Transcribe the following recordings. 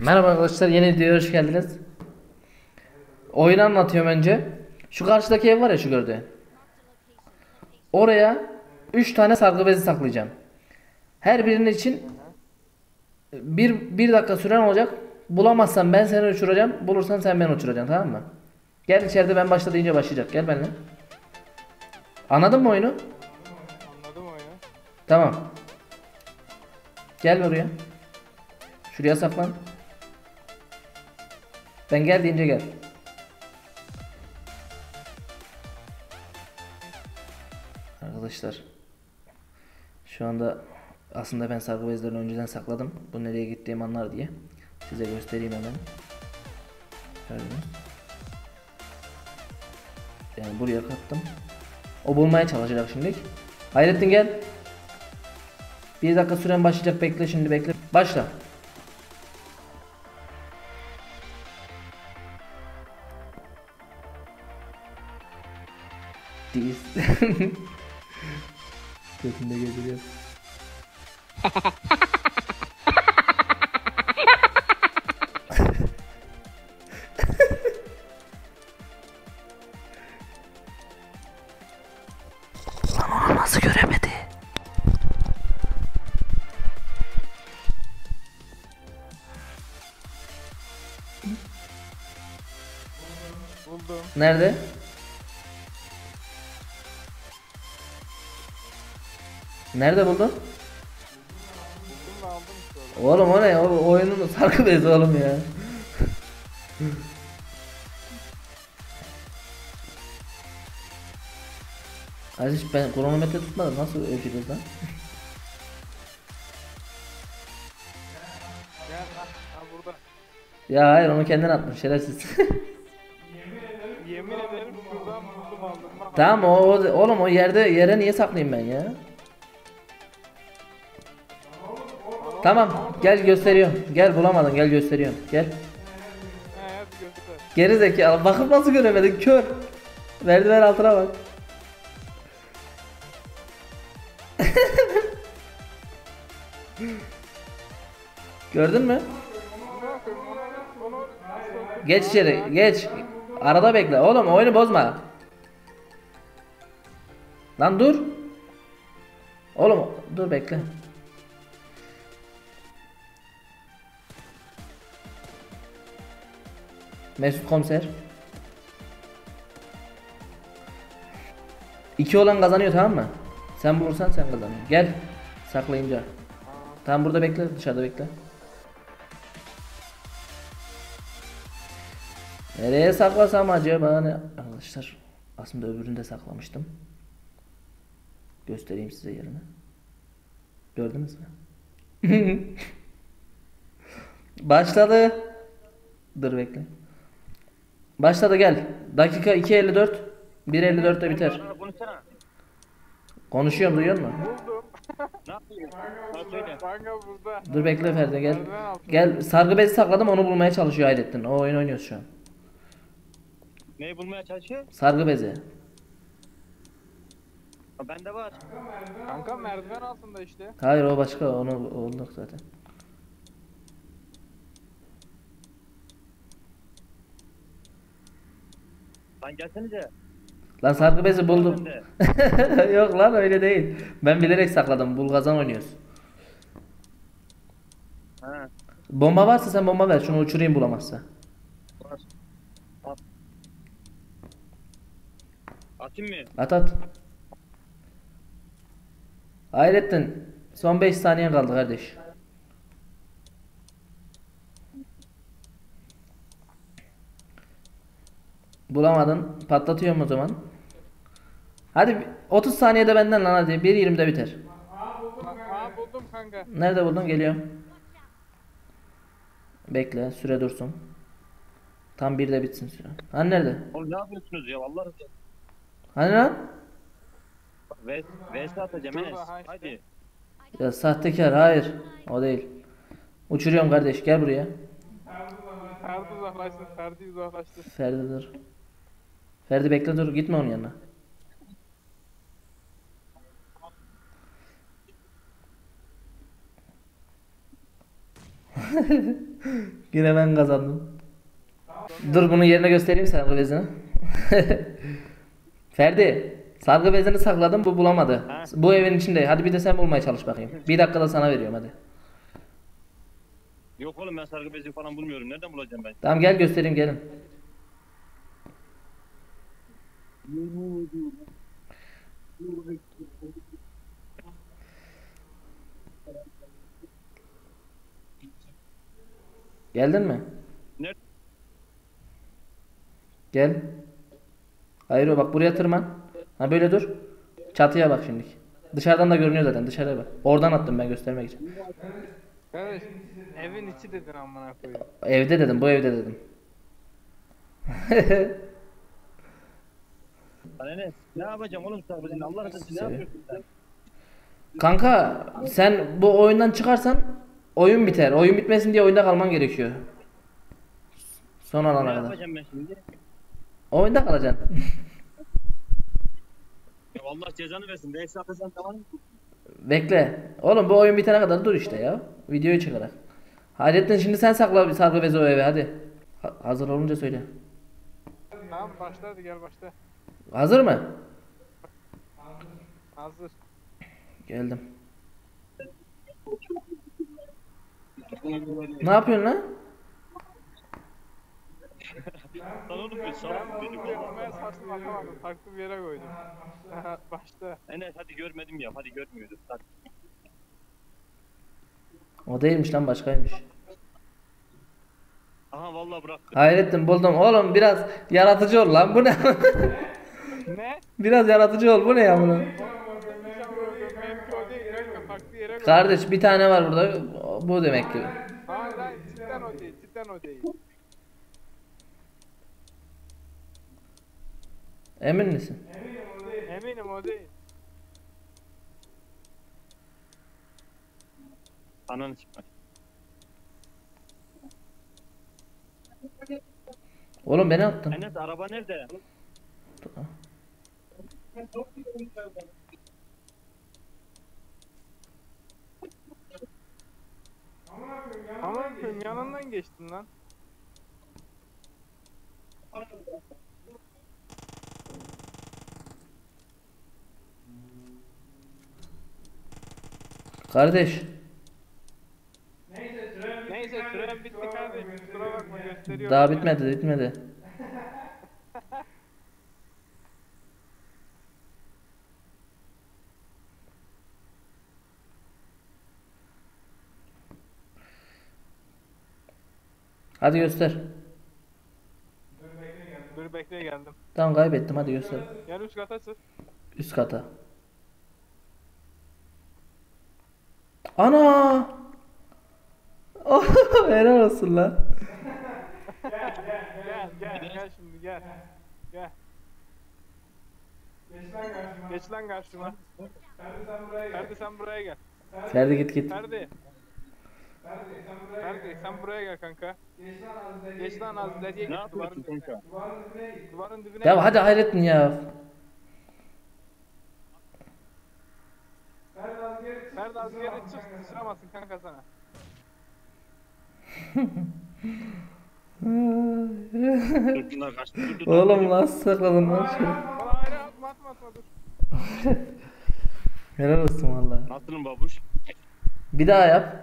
Merhaba arkadaşlar yeni videoya hoş geldiniz. Oyunu anlatıyorum önce. Şu karşıdaki ev var ya şu gördüğün. Oraya 3 tane sargı bezi saklayacağım. Her birinin için bir, bir dakika süren olacak. Bulamazsan ben seni uçuracağım. Bulursan sen beni uçuracaksın tamam mı? Gel içeride ben başla deyince başlayacak. Gel benimle. Anladın mı oyunu? Anladım oyunu. Tamam. Gel oraya. Şuraya saklan. Ben gel deyince gel. Arkadaşlar. Şu anda aslında ben sargı bezlerini önceden sakladım. Bu nereye gittiğimi anlar diye. Size göstereyim hemen. Şöyle. Yani buraya kattım. O bulmaya çalışacak şimdi. Hayrettin gel. Bir dakika süren başlayacak bekle şimdi bekle. Başla. Diz. Götünde geziliyor. Lan onu nasıl göremedi? Buldum. Nerede? Nerede buldun? Oğlum o ne? O oyunun sarkı bezi oğlum ya. Aziz ben kronometre tutmadım. Nasıl ölçeceğiz lan? Ya hayır onu kendin attın şerefsiz. Yemin ederim şuradan buldum aldım. Tamam o oğlum o yerde yere niye saklayayım ben ya? Tamam gel gösteriyorum. Gel bulamadın gel gösteriyorum. Gel. Geri zekalı. Bakıp nasıl göremedin? Kör. Merdiven altına bak. Gördün mü? Geç içeri. Geç. Arada bekle. Oğlum oyunu bozma. Lan dur. Oğlum dur bekle. Mesut komiser. İki olan kazanıyor tamam mı? Sen bulursan sen kazanıyorsun. Gel. Saklayınca. Tamam burada bekle dışarıda bekle. Nereye saklasam acaba ne? Arkadaşlar aslında öbürünü de saklamıştım. Göstereyim size yerini. Gördünüz mü? Başladı. Dur bekle. Başladı gel. Dakika 2.54. 1.54'te biter. Konuşsana. Konuşuyorum duyuyor musun? buldum. Ne yapıyorsun? Bana söyle. Kanka burada. Dur bekle Ferdi gel. Gel sargı bezi sakladım onu bulmaya çalışıyor Hayrettin. O oyun oynuyoruz şu an. Neyi bulmaya çalışıyor? Sargı bezi. Ha, bende var. Kanka merdiven altında işte. Hayır o başka onu olduk zaten. Lan gelsenize. Lan sargı bezi buldum. Yok lan öyle değil. Ben bilerek sakladım. Bulgazan oynuyoruz. Ha. Bomba varsa sen bomba ver. Şunu uçurayım bulamazsa. Var. At. Atayım mı? At at. Hayrettin. Son 5 saniyen kaldı kardeş. Bulamadın. Patlatıyorum o zaman. Hadi bir- 30 saniyede benden lan hadi. 1.20'de biter. Aa buldum kanka. Nerede buldun? Geliyorum. Bekle. Süre dursun. Tam 1'de bitsin süre. Hani nerede? Oğlum ne yapıyorsunuz ya? Vallahi Hani lan? V VS atacağım Enes. Hadi. Ya sahtekar hayır. O değil. Uçuruyorum kardeş gel buraya. Ferdi uzaklaştı. Ferdi uzaklaştı. Ferdi dur. Ferdi bekle dur gitme onun yanına. Yine ben kazandım. Dur bunu yerine göstereyim sargı bezini. Ferdi, sargı bezini sakladım bu bulamadı. Ha? Bu evin içinde. Hadi bir de sen bulmaya çalış bakayım. Bir dakikada sana veriyorum hadi. Yok oğlum ben sargı bezi falan bulmuyorum. Nereden bulacağım ben? Tamam gel göstereyim gelin. Geldin mi? Nerede? Gel. Hayır o bak buraya tırman. Ha böyle dur. Çatıya bak şimdi. Dışarıdan da görünüyor zaten dışarıya bak. Oradan attım ben göstermek için. Kardeş evin içi dedin amına koyayım. Evde dedim bu evde dedim. Hani ne? Ne yapacağım oğlum bezini? Allah razı olsun. Ne yapıyorsun sen? Kanka sen bu oyundan çıkarsan oyun biter. Oyun bitmesin diye oyunda kalman gerekiyor. Son Ne alana kadar. yapacağım ben şimdi? Oyunda kalacaksın. Ya Allah cezanı versin. Ben atacağım tamam mı? Bekle. Oğlum bu oyun bitene kadar dur işte ya. Videoyu çıkarak. Hayrettin şimdi sen sakla bir sargı bezi o eve hadi. Ha- hazır olunca söyle. Tamam başla hadi gel başla. Hazır mı? Hazır. Geldim. Ne yapıyorsun lan? Ben Ben sargı bunu bezi görmeye saçma atamadım. Farklı bir yere koydum. başla. Enes hadi görmedim ya. Hadi görmüyordum. Hadi. O değilmiş lan başkaymış. Aha vallahi bıraktım. Hayrettin buldum. Oğlum biraz yaratıcı ol lan. Bu ne? Ne? biraz yaratıcı ol. Bu ne ya bunu? Kardeş bir tane var burada. Bu demek ki. Hayır hayır cidden o değil. Cidden o değil. Emin misin? Eminim o değil. Ananı çıkma. Oğlum beni attın. Enes araba nerede? Ama koyayım yanından geçtin lan. Kardeş. Neyse süren bitti kardeşim. Kusura bakma gösteriyorum. Daha bitmedi bitmedi. Hadi göster. Dur bekle geldim. Tamam kaybettim hadi göster. Gel üst kata çık. Üst kata. Ana! Oh, helal olsun lan. Gel gel gel şimdi gel. Gel. Geç lan karşıma. Ferdi sen buraya gel. Ferdi git git. Ferdi. Ferdi sen buraya gel kanka. Geç lan az ileriye Ne git duvarın yapıyorsun dibine. kanka? Duvarın dibine. Ya gel. hadi Hayrettin ya. Ferdi az geri çık sıçramazsın kanka sana. Bunlar kaçtı. Oğlum nasıl sakladın lan şunu? Bana ayrı atma atma atma dur. Helal olsun valla. Nasılsın babuş? Bir daha yap.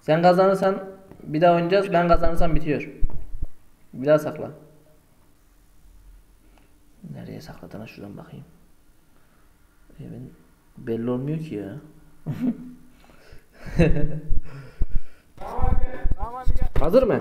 Sen kazanırsan bir daha oynayacağız. Ben kazanırsam bitiyor. Bir daha sakla. Nereye sakladın? Ha, Şuradan bakayım. Evin belli olmuyor ki ya. Hazır mı?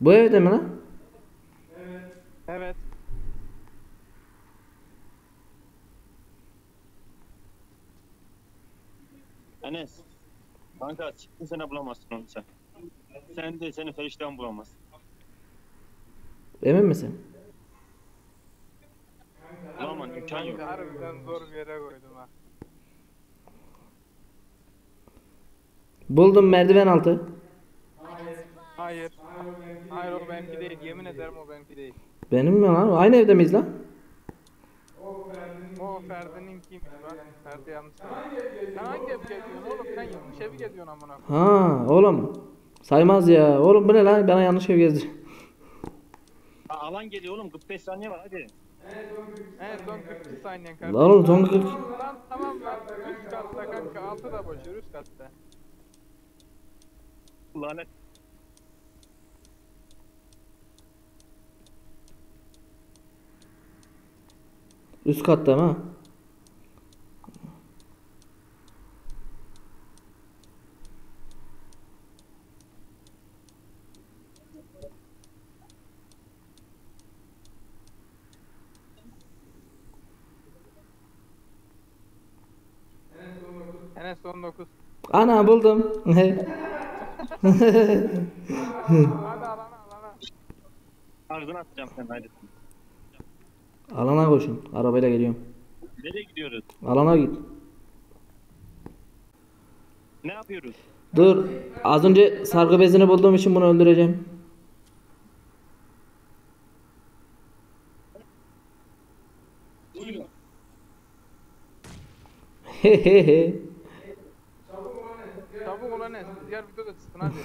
Bu evde mi lan? Evet. Enes. Kanka çıktın sene bulamazsın onu sen. Sen de seni Feriştah'ın bulamaz. Emin misin? Bulamam imkan yok. Harbiden zor bir yere koydum ha. Buldum merdiven altı. Hayır. Hayır o benimki değil. Yemin ederim o benimki değil. Benim mi lan? Aynı evde miyiz lan? O Ferdi'ninkiymiş bak. Ferdi yanlış. Sen hangi ev geziyorsun oğlum? Sen yanlış evi geziyorsun amına. Ha oğlum. Saymaz ya. Oğlum bu ne lan? Bana yanlış ev gezdi. Ha, alan geliyor oğlum 45 saniye var hadi. Evet son 42 saniyen kardeşim. Lan oğlum son 40. Lan tamam lan. Üst katta kanka. Altı da boşver üst katta. Lanet. Üst katta mı? Enes son 9. Ana buldum. Hadi alana alana. Ağzına atacağım sen hadi. Alana koşun. Arabayla geliyorum. Nereye gidiyoruz? Alana git. Ne yapıyoruz? Dur. Az önce sargı bezini bulduğum için bunu öldüreceğim. Hehehe.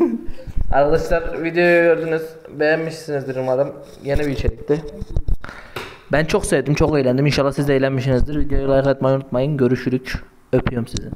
Arkadaşlar videoyu gördünüz. Beğenmişsinizdir umarım. Yeni bir içerikti. Ben çok sevdim, çok eğlendim. İnşallah siz de eğlenmişsinizdir. Videoyu like atmayı unutmayın. Görüşürük. Öpüyorum sizi.